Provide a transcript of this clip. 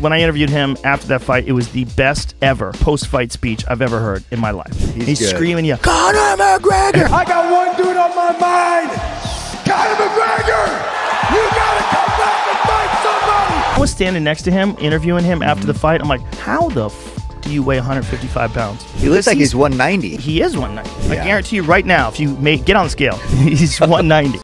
When I interviewed him after that fight, it was the best ever post-fight speech I've ever heard in my life. He's, He's screaming, "Yeah, Conor McGregor!" I got one dude on my mind. Conor McGregor, you gotta come back and fight somebody. I was standing next to him, interviewing him after the mhm. fight. I'm like, "How the f- do you weigh 155 pounds?" He looks like he's, he's 190. He is 190. I guarantee you right now, if you make, get on the scale, he's 190.